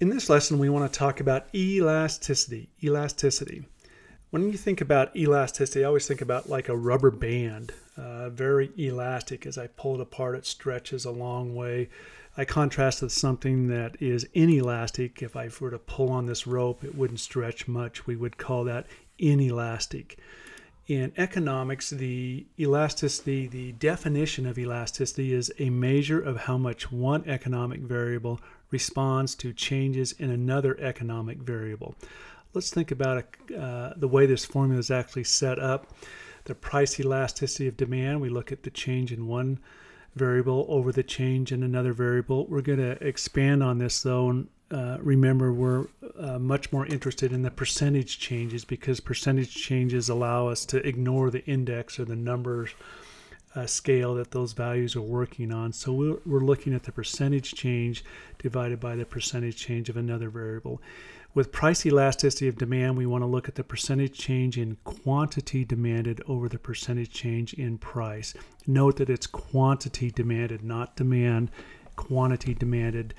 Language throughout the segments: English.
In this lesson, we want to talk about elasticity. Elasticity. When you think about elasticity, I always think about like a rubber band, uh, very elastic. As I pull it apart, it stretches a long way. I contrast with something that is inelastic. If I were to pull on this rope, it wouldn't stretch much. We would call that inelastic. In economics, the elasticity, the definition of elasticity is a measure of how much one economic variable responds to changes in another economic variable. Let's think about uh, the way this formula is actually set up. The price elasticity of demand, we look at the change in one variable over the change in another variable. We're going to expand on this though and uh, remember we're uh, much more interested in the percentage changes because percentage changes allow us to ignore the index or the numbers uh, scale that those values are working on. So we're, we're looking at the percentage change divided by the percentage change of another variable. With price elasticity of demand, we want to look at the percentage change in quantity demanded over the percentage change in price. Note that it's quantity demanded, not demand, quantity demanded.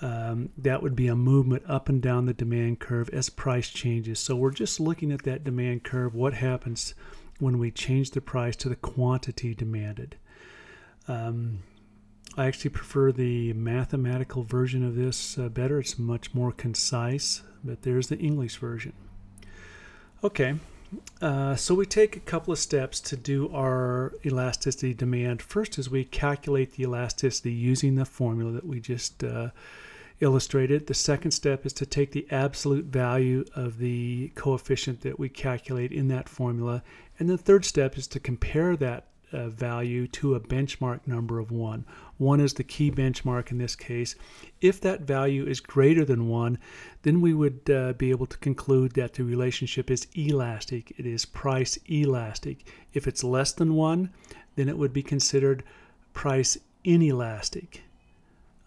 Um, that would be a movement up and down the demand curve as price changes. So we're just looking at that demand curve, what happens when we change the price to the quantity demanded. Um, I actually prefer the mathematical version of this uh, better. It's much more concise, but there's the English version. Okay, uh, so we take a couple of steps to do our elasticity demand. First is we calculate the elasticity using the formula that we just uh, illustrated. The second step is to take the absolute value of the coefficient that we calculate in that formula. And the third step is to compare that uh, value to a benchmark number of 1. 1 is the key benchmark in this case. If that value is greater than 1, then we would uh, be able to conclude that the relationship is elastic. It is price elastic. If it's less than 1, then it would be considered price inelastic.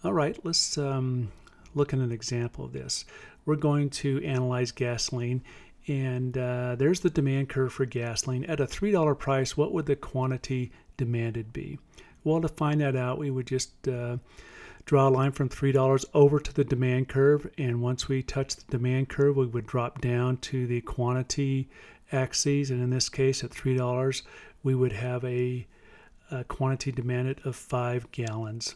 All right, let's um, look at an example of this. We're going to analyze gasoline and uh, there's the demand curve for gasoline. At a $3 price, what would the quantity demanded be? Well, to find that out, we would just uh, draw a line from $3 over to the demand curve. And once we touch the demand curve, we would drop down to the quantity axes. And in this case, at $3, we would have a, a quantity demanded of 5 gallons.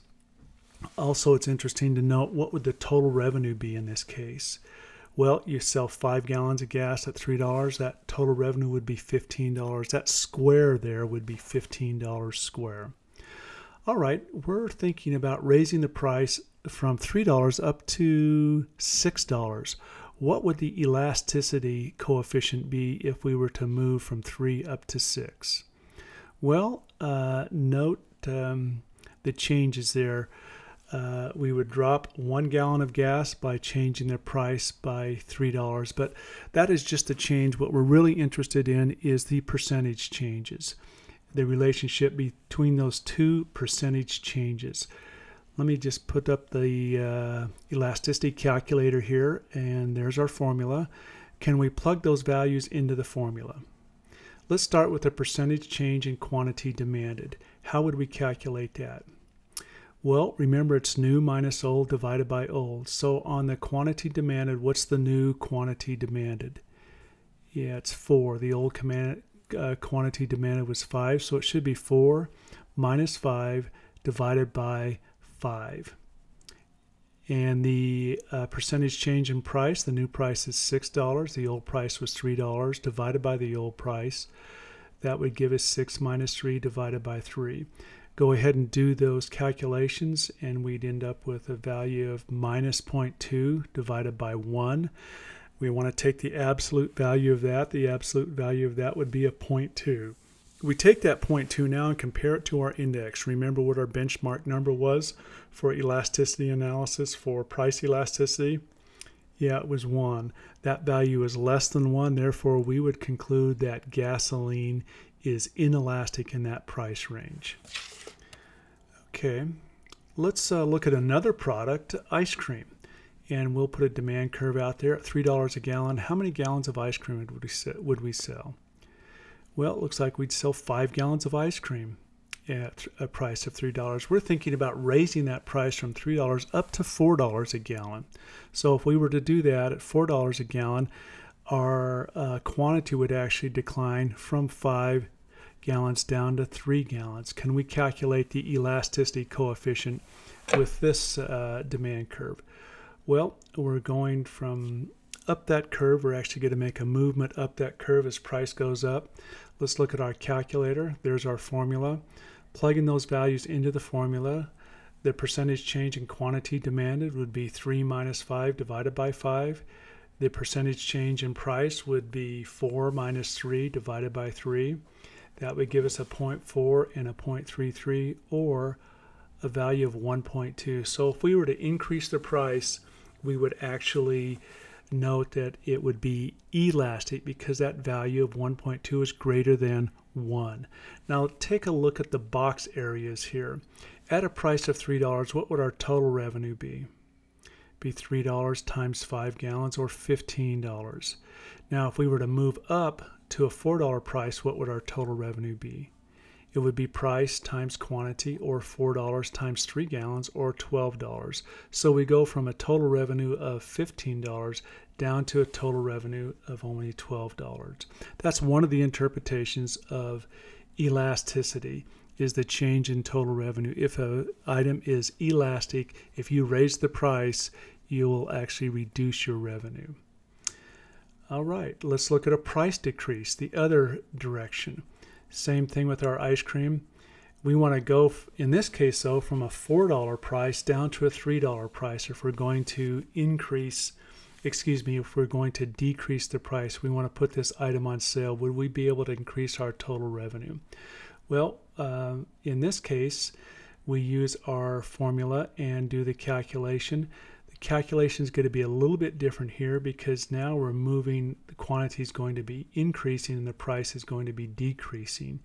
Also, it's interesting to note what would the total revenue be in this case. Well, you sell five gallons of gas at $3, that total revenue would be $15. That square there would be $15 square. All right, we're thinking about raising the price from $3 up to $6. What would the elasticity coefficient be if we were to move from 3 up to 6? Well, uh, note um, the changes there uh, we would drop one gallon of gas by changing the price by $3. But that is just a change. What we're really interested in is the percentage changes, the relationship between those two percentage changes. Let me just put up the uh, elasticity calculator here, and there's our formula. Can we plug those values into the formula? Let's start with the percentage change in quantity demanded. How would we calculate that? Well, remember it's new minus old divided by old. So on the quantity demanded, what's the new quantity demanded? Yeah, it's 4. The old command, uh, quantity demanded was 5, so it should be 4 minus 5 divided by 5. And the uh, percentage change in price, the new price is $6. The old price was $3 divided by the old price. That would give us 6 minus 3 divided by 3 go ahead and do those calculations and we'd end up with a value of minus 0.2 divided by 1. We want to take the absolute value of that. The absolute value of that would be a 0.2. We take that 0.2 now and compare it to our index. Remember what our benchmark number was for elasticity analysis for price elasticity? Yeah, it was 1. That value is less than 1, therefore we would conclude that gasoline is inelastic in that price range. Okay, let's uh, look at another product, ice cream. And we'll put a demand curve out there at $3 a gallon. How many gallons of ice cream would we, would we sell? Well, it looks like we'd sell five gallons of ice cream. at a price of $3. We're thinking about raising that price from $3 up to $4 a gallon. So if we were to do that at $4 a gallon, our uh, quantity would actually decline from 5 gallons down to 3 gallons. Can we calculate the elasticity coefficient with this uh, demand curve? Well, we're going from up that curve. We're actually going to make a movement up that curve as price goes up. Let's look at our calculator. There's our formula. Plugging those values into the formula, the percentage change in quantity demanded would be 3 minus 5 divided by 5. The percentage change in price would be 4 minus 3 divided by 3. That would give us a 0.4 and a 0.33 or a value of 1.2. So if we were to increase the price, we would actually note that it would be elastic because that value of 1.2 is greater than 1. Now take a look at the box areas here. At a price of $3, what would our total revenue be? Be $3 times 5 gallons or $15. Now if we were to move up to a $4 price, what would our total revenue be? It would be price times quantity or $4 times 3 gallons or $12. So we go from a total revenue of $15 down to a total revenue of only $12. That's one of the interpretations of elasticity is the change in total revenue. If an item is elastic, if you raise the price, you will actually reduce your revenue. All right, let's look at a price decrease, the other direction. Same thing with our ice cream. We want to go, in this case though, from a $4 price down to a $3 price if we're going to increase excuse me, if we're going to decrease the price, we want to put this item on sale, would we be able to increase our total revenue? Well, uh, in this case, we use our formula and do the calculation. The calculation is going to be a little bit different here because now we're moving, the quantity is going to be increasing and the price is going to be decreasing.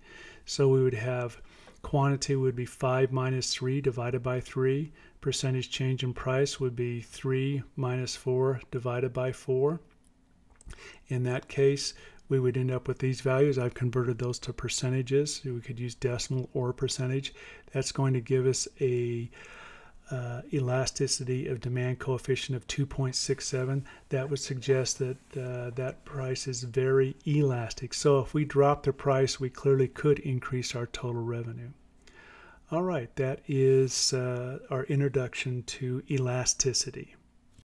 So we would have quantity would be 5 minus 3 divided by 3 percentage change in price would be 3 minus 4 divided by 4. In that case, we would end up with these values. I've converted those to percentages. We could use decimal or percentage. That's going to give us a uh, elasticity of demand coefficient of 2.67. That would suggest that uh, that price is very elastic. So if we drop the price, we clearly could increase our total revenue. All right, that is uh, our introduction to elasticity.